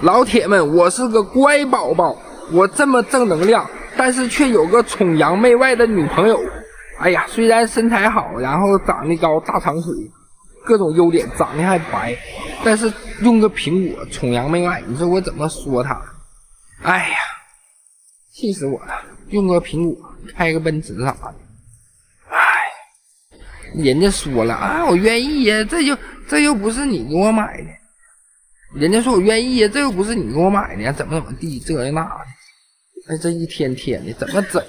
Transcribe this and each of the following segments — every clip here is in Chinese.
老铁们，我是个乖宝宝，我这么正能量，但是却有个崇洋媚外的女朋友。哎呀，虽然身材好，然后长得高，大长腿，各种优点，长得还白，但是用个苹果崇洋媚外，你说我怎么说她？哎呀，气死我了！用个苹果，开个奔驰啥的，哎，人家说了啊，我愿意呀，这就这又不是你给我买的。人家说我愿意呀，这又不是你给我买的，怎么怎么地，这那的。哎，这一天天的怎么整？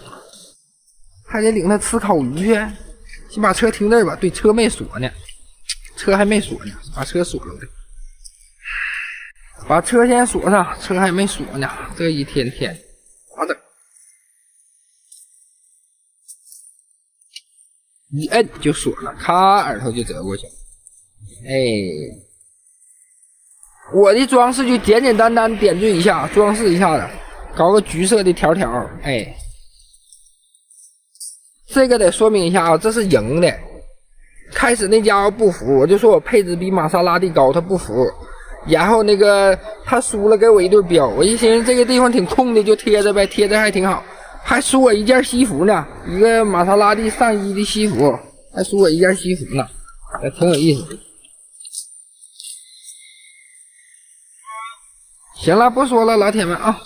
还得领他吃烤鱼去。先把车停这儿吧。对，车没锁呢，车还没锁呢，把车锁了。把车先锁上，车还没锁呢。这一天天咋整？一摁就锁了，咔，耳朵就折过去了。哎。我的装饰就简简单单点缀一下，装饰一下子，搞个橘色的条条，哎，这个得说明一下啊，这是赢的。开始那家伙不服，我就说我配置比玛莎拉蒂高，他不服。然后那个他输了，给我一对标，我一寻思这个地方挺空的，就贴着呗，贴着还挺好，还输我一件西服呢，一个玛莎拉蒂上衣的西服，还输我一件西服呢，还挺有意思的。行了，不说了，老铁们啊。